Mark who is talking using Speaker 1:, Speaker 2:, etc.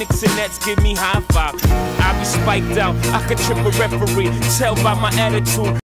Speaker 1: Knicks and Nets give me high five. I be spiked out, I could trip a referee. Tell by my attitude.